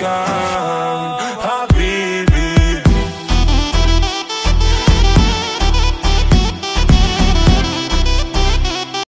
gone